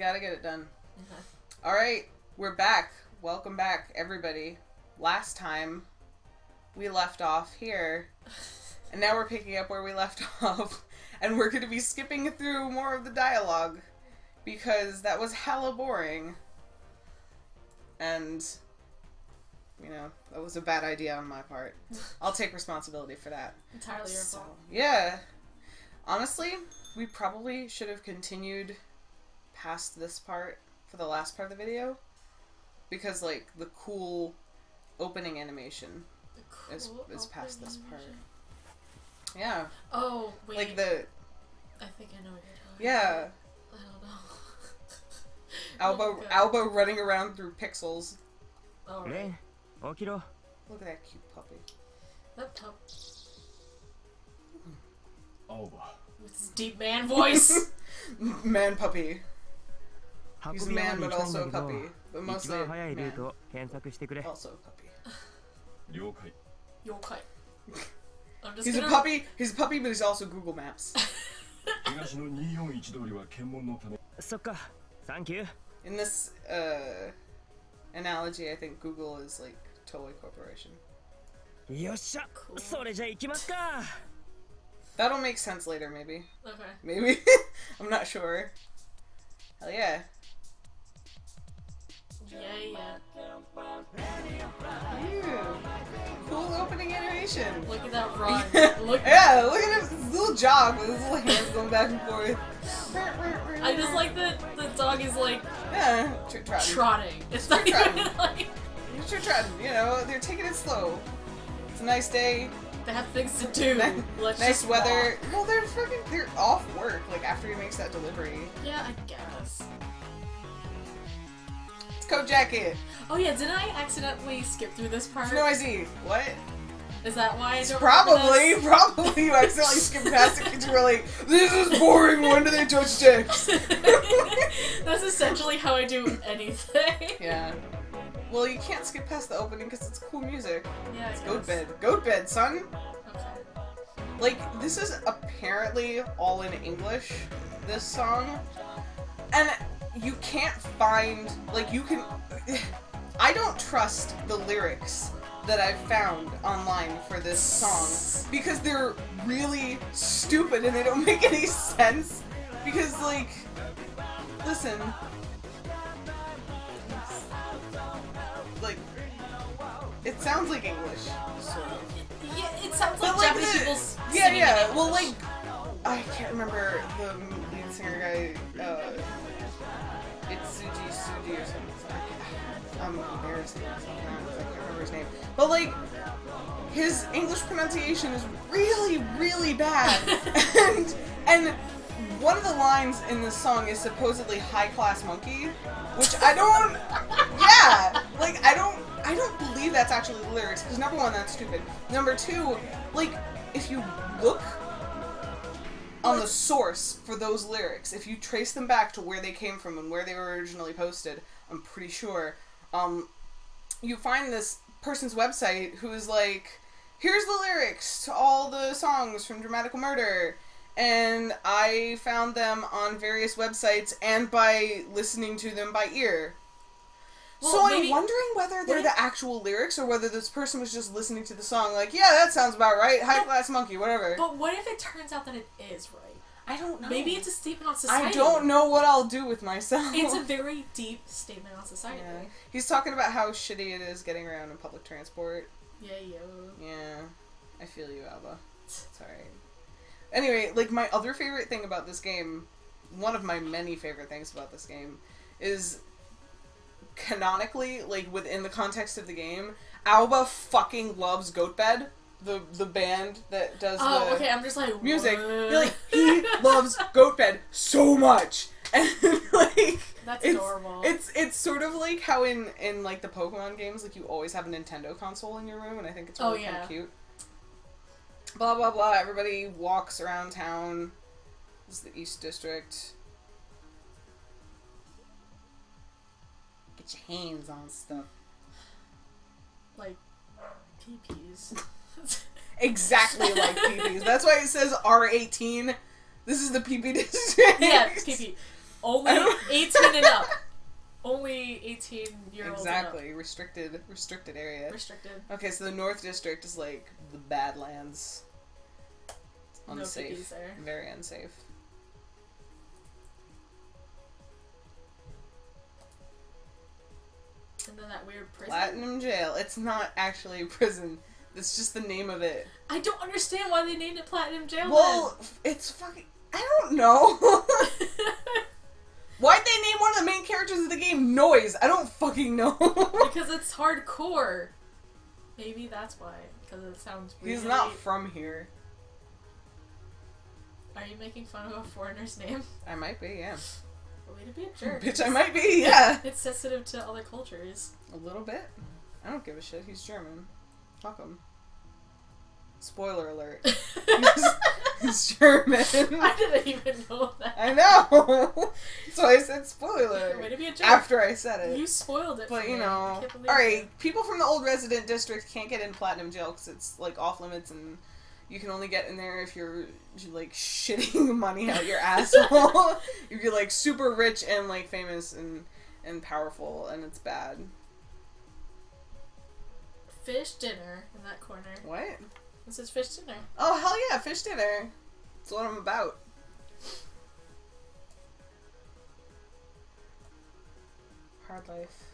gotta get it done. Okay. All right, we're back. Welcome back, everybody. Last time we left off here, and now we're picking up where we left off, and we're going to be skipping through more of the dialogue because that was hella boring. And, you know, that was a bad idea on my part. I'll take responsibility for that. Entirely your So, fault. yeah. Honestly, we probably should have continued past this part for the last part of the video because like the cool opening animation cool is, is past this part. Animation. Yeah. Oh wait. Like the. I think I know what you're talking. Yeah. About. I don't know. Aoba, oh Aoba running around through pixels. All right. Look at that cute puppy. That pup. Aoba. With his deep man voice. man puppy. He's a man, but also a puppy. But mostly man. Also a puppy. Yokai. Yokai. he's gonna... a puppy. He's a puppy, but he's also Google Maps. Thank you. In this uh, analogy, I think Google is like Toue Corporation. Cool. That'll make sense later, maybe. Okay. Maybe. I'm not sure. Hell yeah. Yeah, yeah. Ew. Cool opening animation. Look at that run. Look. yeah, look at his little jog with his little hands going back and forth. I just like that the dog is like Yeah, tr- trotting. trotting. It's not Trotting. even like Tr- trotting, you know, they're taking it slow. It's a nice day, they have things to do. Ni- Let's nice weather. walk. Well, they're freaking, they're off work, like after he makes that delivery. Yeah, I guess. Coat jacket. Oh yeah, didn't I accidentally skip through this part? No, I see. What? Is that why I don't Probably, probably you accidentally skipped past it because you were like, this is boring, when do they touch dicks? That's essentially how I do anything. yeah. Well, you can't skip past the opening because it's cool music. Yeah, I It's Goatbed. Goat bed, son! Okay. Like, this is apparently all in English, this song. And you can't find, like, you can. I don't trust the lyrics that I've found online for this song because they're really stupid and they don't make any sense. Because, like, listen. Like, it sounds like English, sort of. Yeah, it sounds like But, like, Japanese the- people Yeah, yeah. Well, like, I can't remember the lead singer guy. Uh, it's Suji Suji or something. I'm embarrassing myself now I can't remember his name. But like, his English pronunciation is really, really bad, and and one of the lines in this song is supposedly "high class monkey," which I don't. yeah, like I don't. I don't believe that's actually the lyrics because number one, that's stupid. Number two, like if you look on the source for those lyrics, if you trace them back to where they came from and where they were originally posted, I'm pretty sure, um, you find this person's website who's like, here's the lyrics to all the songs from Dramatical Murder. And I found them on various websites and by listening to them by ear. Well, so I'm wondering whether they're the actual lyrics or whether this person was just listening to the song, like, yeah, that sounds about right. High class monkey, whatever. But what if it turns out that it is right? I don't know. Maybe it's a statement on society. I don't know what I'll do with myself. It's a very deep statement on society. yeah. He's talking about how shitty it is getting around in public transport. Yeah, yo. Yeah, I feel you, Aoba. It's alright. Anyway, like my other favorite thing about this game, one of my many favorite things about this game, is canonically, like within the context of the game, Aoba fucking loves Goatbed, the the band that does Oh, the okay. I'm just like music. Like he loves Goatbed so much, and like That's it's, adorable. It's it's sort of like how in in like the Pokemon games, like you always have a Nintendo console in your room, and I think it's Oh, really kind of cute. Blah blah blah. Everybody walks around town. This is the East District. Hands on stuff. like PPs. Exactly like PPs. That's why it says R18. This is the PP district. yeah, PP. Only 18 and up. Only 18 year olds Exactly. Restricted restricted area. Restricted. Okay, so the North District is like the Badlands. It's No unsafe. piggies there. Very unsafe. And then that weird prison. Platinum Jail. It's not actually a prison. It's just the name of it. I don't understand why they named it Platinum Jail. Well, it's fucking. I don't know. Why'd they name one of the main characters of the game Noiz? I don't fucking know. because it's hardcore. Maybe that's why. Because it sounds really. He's not from here. Are you making fun of a foreigner's name? I might be, yeah. Way to be a jerk. Bitch, I might be, yeah. It's sensitive to other cultures. A little bit. I don't give a shit. He's German. Fuck him. Spoiler alert. He's, he's German. I didn't even know that. I know. so I said spoiler Way alert to be a jerk. after I said it. You spoiled it. But you me. Know, all right. People from the old resident district can't get in platinum jail because it's like off limits, and you can only get in there if you're like shitting money out your asshole. if you're like super rich and like famous and and powerful, and it's bad. Fish dinner in that corner. What? This is fish dinner. Oh hell yeah, fish dinner. That's what I'm about. Hard life.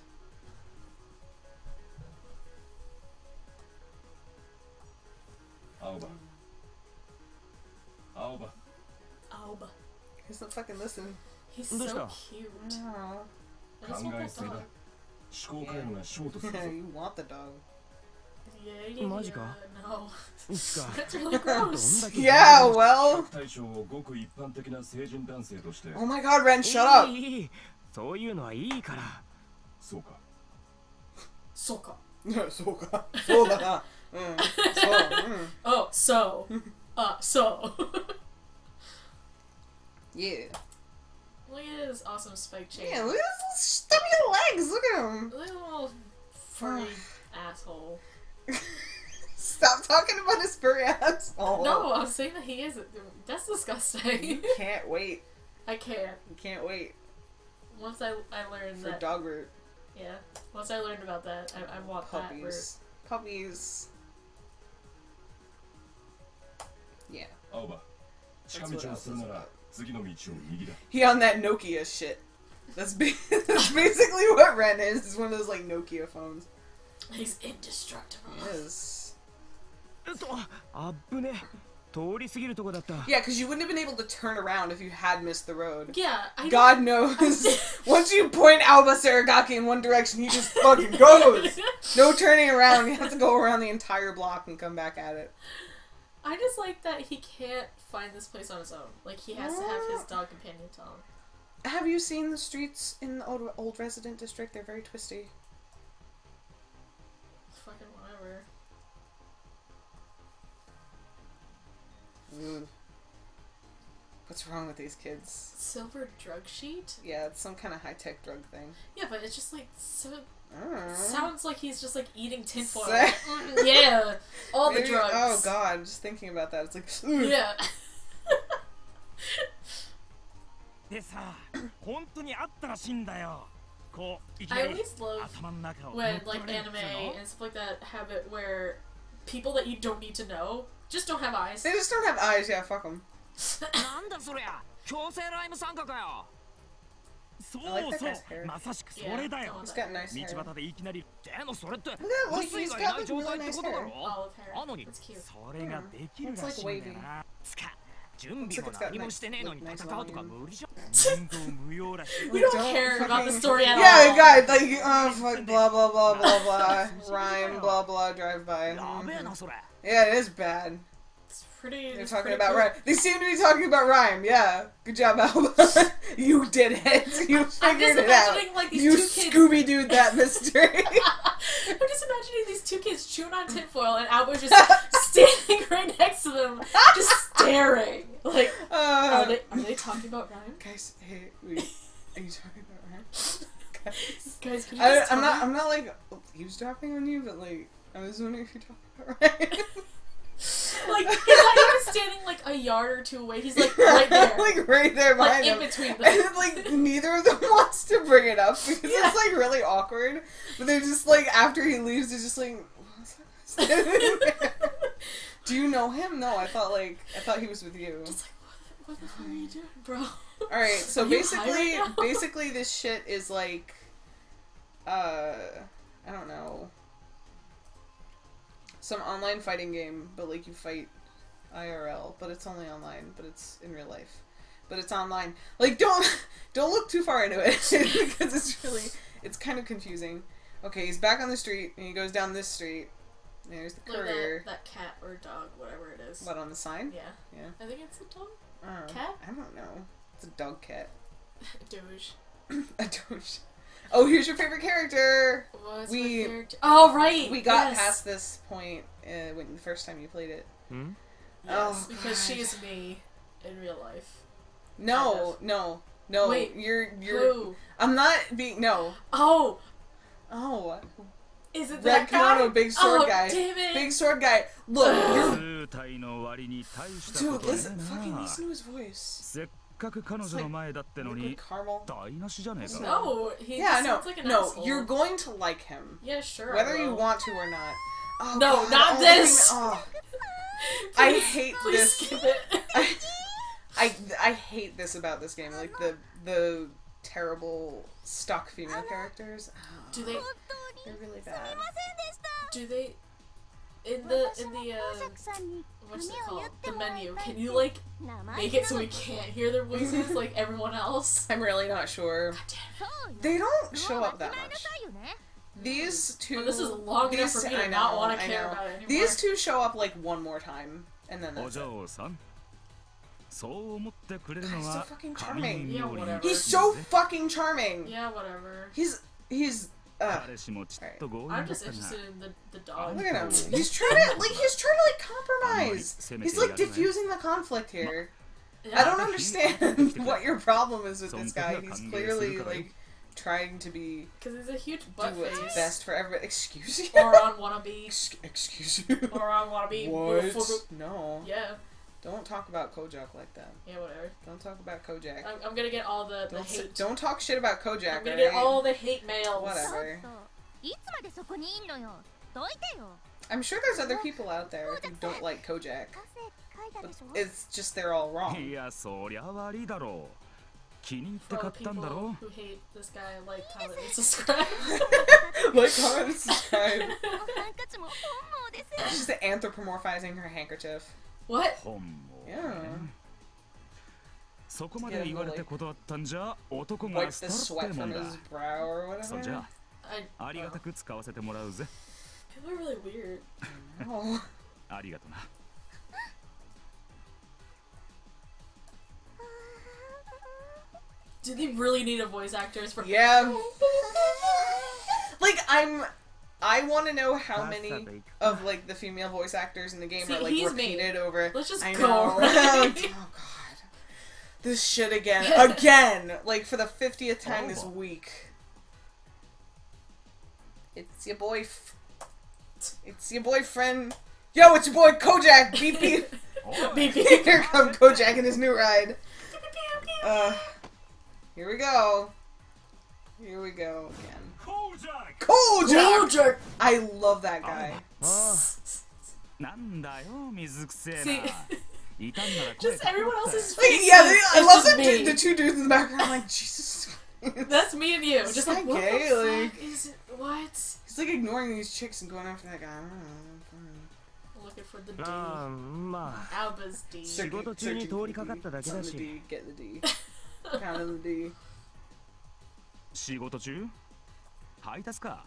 Aoba. Alba. He doesn't fucking listen. He's so cute. Oh. I just want that 考えすぎだ dog. 思考回路がショートするぞ you want the dog. Yeah, yeah, マジか. No. いつかどん.だけ Yeah, well. 対象をごく一般的な成人男性として Oh my god, Ren, shut up. いいそういうのはいいからそうか Soka. そうか。そうだな。うん。そう。うん。Oh, so. Uh, so. Yeah. Look at his awesome spike chain. Yeah, look at his stubby legs. Look at him. Look at him little furry asshole. Stop talking about his furry asshole. No, I'm saying that he is. That's disgusting. You can't wait. I can't. You can't wait. Once I, I learned For that. dog root. Yeah. Once I learned about that, I, I want Puppies. that route. Puppies. Yeah. Aoba. That's. He on that Nokia shit. That's, that's basically what Ren is. It's one of those like Nokia phones. He's indestructible. Yeah, because you wouldn't have been able to turn around if you had missed the road. Yeah, I God knows. Once you point Aoba Seragaki in one direction, he just fucking goes. no turning around. You have to go around the entire block and come back at it. I just like that he can't find this place on his own. Like he has to have his dog companion tell him. Have you seen the streets in the old, old resident district? They're very twisty. Fucking whatever. What's wrong with these kids? Silver drug sheet? Yeah, it's some kind of high tech drug thing. Yeah, but it's just like so. I don't know. Sounds like he's just like eating tinfoil. Sa- Mm, yeah, all the Maybe- drugs. Oh god, just thinking about that, it's like. ugh. Yeah. でさ本当にあったらしいんだよこういき I なり always love 頭の中を when 乗っ like 取れる anime っていうの and stuff like that have it where people that you don't need to know just don't have eyes. They just don't have eyes, yeah, fuck them. なんだそりゃ強制ライム参加かよ そう I like that そう.まさしくそれだよ Yeah, He's got nice 道 hair. 端でいきなりでもそれってい he's が got いない like 状 really 態って nice ことだ hair. ろ.なのに.それができる It's らしい like んだよなつか準備も like it's got 何も nice- してねえのに戦うとか.無理じゃん面倒無用だし We don't, care about the story at Yeah, all. God, like, oh, fuck, blah, blah, blah, blah, blah. Rhyme, blah, blah, drive by. やべえ Mhm. なそれ Yeah, it is bad. Pretty. They're talking pretty about cool. rhyme. They seem to be talking about rhyme. Yeah, good job, Aoba. you did it. You figured it out. like these You. Scooby Dooed that mystery. I'm just imagining these two kids chewing on tinfoil and Albert's just standing right next to them, just staring. Like, uh, are they are they talking about rhyme? guys, hey, wait, are you talking about rhyme? Guys, Guys, can you I, just I'm tell not. I'm not like eavesdropping on you, but like, I was wondering if you're talking about rhyme. Like he's not even standing like a yard or two away. He's like right there, like, like right there behind in him. between And them. then, like neither of them wants to bring it up because Yeah. it's like really awkward. But they're just like after he leaves, they're just like. Do you know him? No, I thought like I thought he was with you. Just like what, what the fuck are you doing, bro? All right, so basically, high right now? basically this shit is like, uh, I don't know, some online fighting game, but like you fight IRL, but it's only online, but it's in real life, but it's online. Like don't don't look too far into it because it's really it's kind of confusing. Okay, he's back on the street and he goes down this street. There's the courier. that, that cat or dog, whatever it is. What on the sign? Yeah, Yeah. I think it's a dog. I don't know. Cat? I don't know. It's a dog cat. Doge. A Doge. oh, here's your favorite character. we character? oh right. We got yes. past this point uh, when the first time you played it. Hmm? Yes, oh, because God. she's me in real life. No, no, no. Wait, you're you're. Who? I'm not being no. Oh, oh. Is it Red that guy? Kimono, big oh, sword oh, guy. Damn it. Big sword guy. Look, dude, listen, fucking listen to his voice. せっかく彼女の前だっての Liquid に caramel. 台無しじゃねえか No, he Yeah, just no, sounds like an no. asshole. You're going to like him, Yeah, sure. I whether you will. want to or not. Oh, No, God, not oh, this. oh. I Please- hate please this. skip it. I, I I hate this about this game. Like the the terrible stock female characters. Oh, do they? they're really bad. Do they? In the in the uh, what's it called? The menu. Can you like make it so we can't hear their voices like everyone else? I'm really not sure. God damn it. They don't show up that much. These two. Well, this is long enough these- for me I to not know, wanna I care know. about it anymore. These two show up like one more time, and then お that's it. 嬢さんそう思ってくれるの God, he's so は fucking 神 charming. より Yeah, whatever. He's so fucking charming. Yeah, whatever. He's he's. Right. I'm just interested in the, the dog. Look at him. He's trying to like he's trying to like compromise. He's like diffusing the conflict here. Yeah. I don't understand what your problem is with this guy. He's clearly like trying to be because he's a huge butt do what's face. best for everybody. Excuse you. Moron wannabe. Excuse you. Moron wannabe. What? No. Yeah. Don't talk about Koujaku like that. Yeah, whatever. Don't talk about Koujaku. I'm, I'm gonna get all the, the don't, hate. Don't talk shit about Koujaku. I'm gonna right? get all the hate mail. Whatever. I'm sure there's other people out there who don't like Koujaku. But it's just they're all wrong. Yeah, who hate this guy like comment and subscribe? like comment and subscribe. She's anthropomorphizing her handkerchief. what? 本望 Yeah. そこまで言われて断ったんじゃ男が Wipe ス the ター sweat ってもん from だ his brow or そんじ whatever. ゃ I, ありがたく使わせてもらうぜ people are really weird. Oh. ありがとな Do they really need a voice actors for? Yeah. Like I'm I want to know how many of like the female voice actors in the game See, are like he's me. repeated over. Let's just I go know. already. oh god. This shit again. Again. Like for the 50th time this Oh. week. It's your boy f- It's your boyfriend. Yo, it's your boy Koujaku. Beep beep. おい Beep, beep. Here come Koujaku in his new ride. Uh, here we go. Here we go again. Koujaku! Koujaku! I love that guy. See, just everyone else's face. Yeah, I love that the two dudes in the background. Like, Jesus. That's me and you. Just like, what the fuck is it? What? He's like ignoring these chicks and going after that guy. I don't know. Looking for the D. Aoba's D. Searching, the D. Get the D. Count the D. 配達か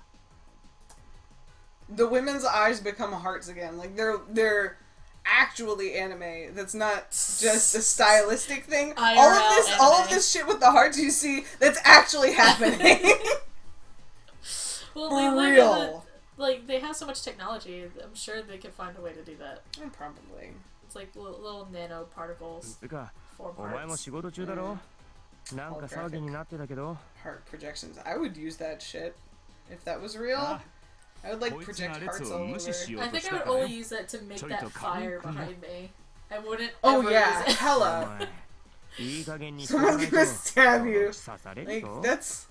The women's eyes become hearts again. Like they're they're actually anime. That's not just a stylistic thing. all of IRL this all of anime. this shit with the hearts you see, that's actually happening. Well, For they live in real. the, like they have so much technology. I'm sure they can find a way to do that. Mm, Probably. It's like little, little nano particles, てか form お前も parts. 仕事中だろなんか騒ぎになってたけど Heart projections. I would use that shit if that was real. I would like project hearts all over. I think I would only use that to make that fire behind me. I wouldn't. Oh yeah, hello. Someone's gonna stab you. Like that's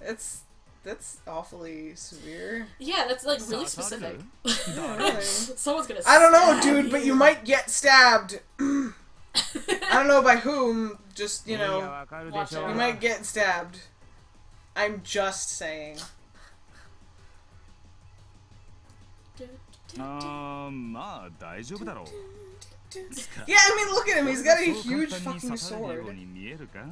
that's that's awfully severe. Yeah, that's like really specific. Someone's gonna. I don't know, dude, you. but you might get stabbed. I don't know by whom. Just you know, you might get stabbed. I'm just saying. Yeah, I mean, look at him. He's got a huge fucking sword.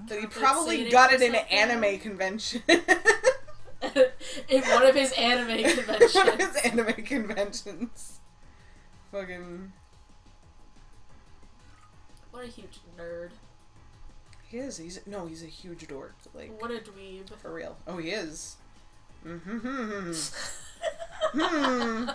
That he probably got it in an anime convention. in one of his anime conventions. one of his anime conventions. Fucking. What a huge nerd. He is. He's no. He's a huge dork. Like what a dweeb. For real. Oh, he is. Mm-hmm hmm.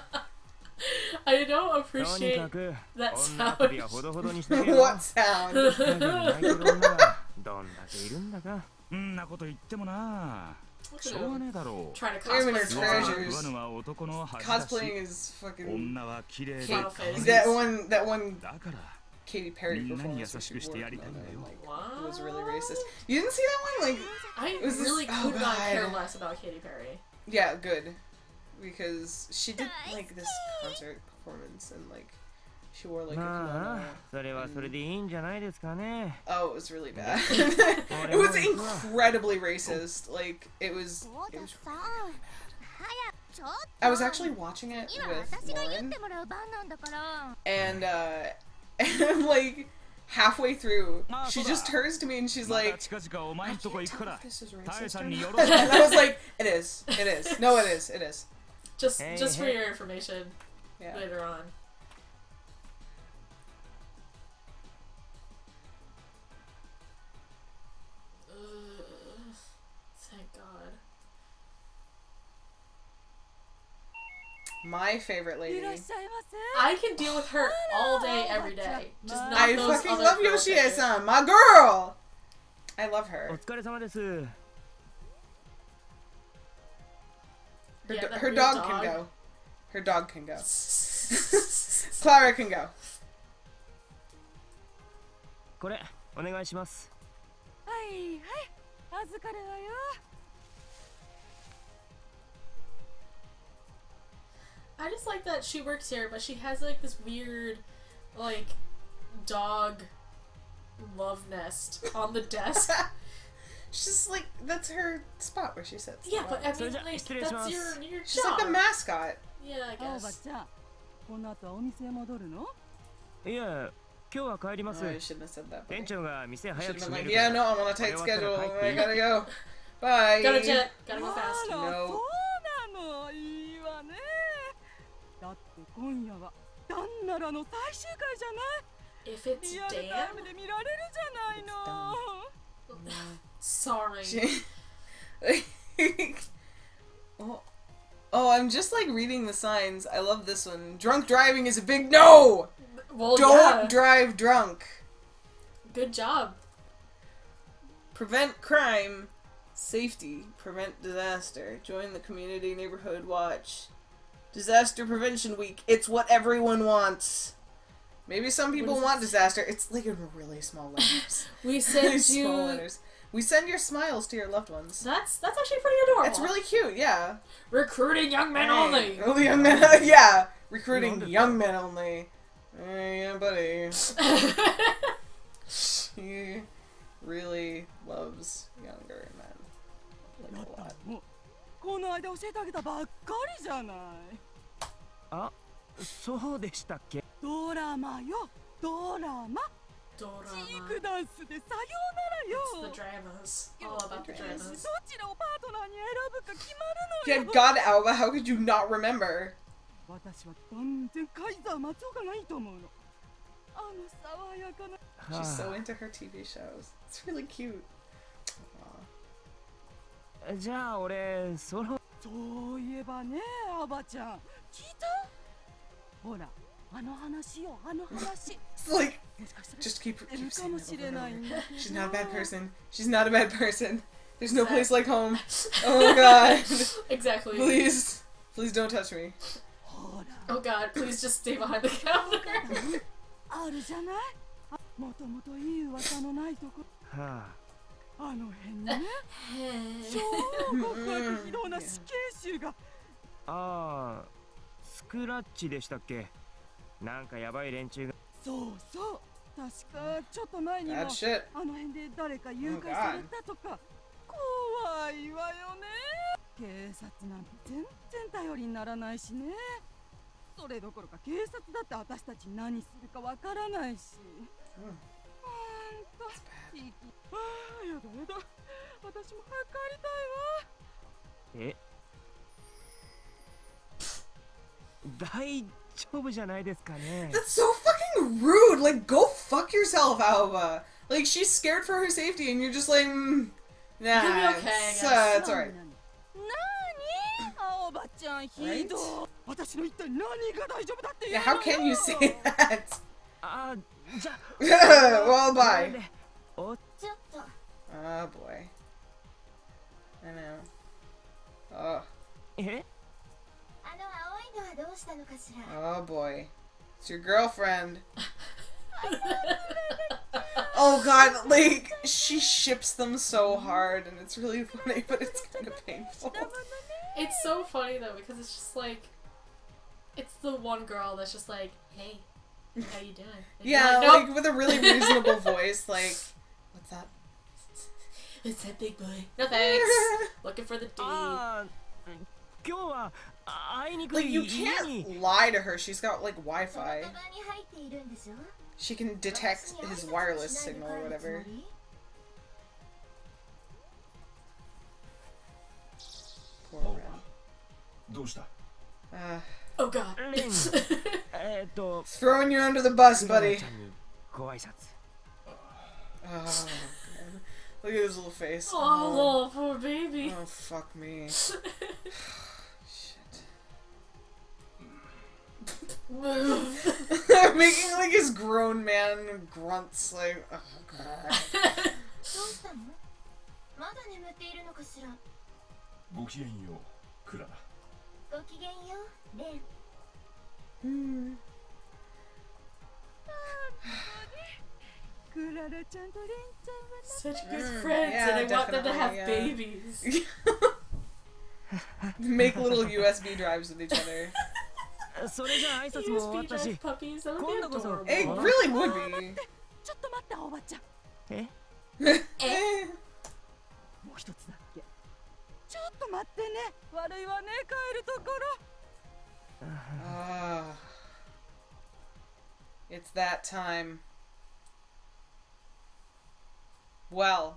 I don't とに appreciate かく that 女遊び sound. はほどほどにしとけよ what sound? 影に泣いてる女がどんだけいるんだかんなこと言ってもな Look し at ょうが him ねえだろう trying to Women are cosplay. 食わ treasures. 食わぬは男の恥だし Cosplaying is fucking. 女は綺麗で Kate- 可愛い That one. That one. だから Katy Perry みんなに performance. 優しく where she してや wore りたいんだよ like, What? was really racist. You didn't see that one? Like, I was this- really oh, could not care God. less about Katy Perry. yeah, good, because she did like this concert performance and like she wore like a kimono. And... Oh, it was really bad. it was incredibly racist. Like it was. It was really I was actually watching it with Lauren, and uh, and like halfway through, she just turns to me and she's like, I can't tell if this is racist or not. and I was like, it is, it is, no, it is, it is. Just hey, just hey. for your information yeah. later on. Thank God. My favorite lady. I can deal with her all day, every day. Just not I those fucking other love Yoshie-san, my girl. I love her. Her, Yeah, do- that her weird dog, dog. can go. Her dog can go. Clara can go. これお願いしますはいはい預かるわよ I just like that she works here, but she has like this weird, like, dog love nest on the desk. She's like that's her spot where she sits. yeah, but I So mean, ja- like,失礼し that's ます your your she's job. like the mascot. yeah, I 青葉 guess. ちゃんこの後はお店へ戻るのいや今日は帰ります Oh, I shouldn't have said that. 店 Buddy. 長が店 I 早 should く have 閉 been め like, る yeah, か no, ら I'm on a tight What schedule. about the I hype gotta go. Bye. Gotta jet. Gotta go あ fast. ら No. そうなのいいわねだって今夜はダンナラの最終回じゃない If it's リアルタイ Dan, ムで見られるじゃないの Sorry. She- oh. oh, I'm just like reading the signs. I love this one. Drunk driving is a big no. Well, Don't yeah. drive drunk. Good job. Prevent crime. Safety. Prevent disaster. Join the community neighborhood watch. Disaster Prevention Week. It's what everyone wants. Maybe some people does want it disaster. It's like in really small letters. We really sent small you. letters. We send your smiles to your loved ones. That's that's actually pretty adorable. It's really cute, yeah. recruiting young men only. Oh, young men, yeah. Recruiting young men only. Uh, yeah, buddy. She really loves younger men. Like a lot. もうこの間教えてあげたばっかりじゃないあ そうでしたっけドラマよドラマチークダンスでさようならよ It's the dramas All about the dramas どっちのパートナーに選ぶか決まるのよ God, Aoba, how could you not remember? 私は断然カイザー松岡がいいと思うのあの爽やかな so into her TV shows It's really cute じゃあ俺そのそういえばねアバちゃん聞いた It's like, もしかしたら just keep, 知ってる keep か saying も it し over れ and ない over. んだけど She's not a bad person. She's not a bad person. There's no place like home. Oh god. Exactly. Please. Please don't touch me. ほら Oh god, please just stay behind the counter. あるじゃないあもともといい噂のないとこはあの辺にね超極悪非道な死刑囚があああス クラッチでしたっけ？なんかやばい連中が。そうそう。確かちょっと前にも.あの辺で誰か誘拐されたとか。怖いわよね。警察なんて全然頼りにならないしね。それどころか警察だって私たちに何するかわからないし。ほん。といいああやだやだ。私も早く帰りたいわ。え？That's so fucking rude! Like, go fuck yourself, Aoba! Like, she's scared for her safety and you're just like, mm, nah, okay, it's, uh, it's alright. おばちゃんひどい私の一体何が大丈夫だって言うの How can you say that? Ah, well, oh, bye. Oh boy. I know. Oh oh boy. It's your girlfriend. oh god, like, she ships them so hard, and it's really funny, but it's kind of painful. It's so funny though because it's just like, it's the one girl that's just like, hey, how you doing? And Yeah, like, nope. like, with a really reasonable voice, like, what's up? It's that big boy. No thanks. Looking for the D. Uh, あ like, you can't lie to her. She's got, like, Wi-Fi. She can detect his wireless signal or whatever. Poor oh. Ren. Uh, oh god. It's throwing you under the bus, buddy. Ah, oh, god. Look at his little face. Oh, oh, poor baby. Oh, fuck me. Shit. Move. Making like his grown man grunts, like. Oh, God. どうしたのまだ眠っているのかしらごきげんようクララごきげんようレン Hmm. クララちゃんとレンちゃんは Such good Mm, friends, yeah, and I want them to have definitely, babies. Make little USB drives with each other. It really would be. ちょっと待って青葉ちゃんえ Eh. もう一つだっけちょっと待ってね悪いわね帰るところ Ah. It's that time. Well,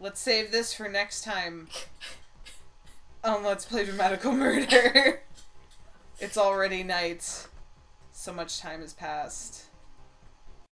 let's save this for next time. Um, let's play dramatical murder. it's already night. So much time has passed.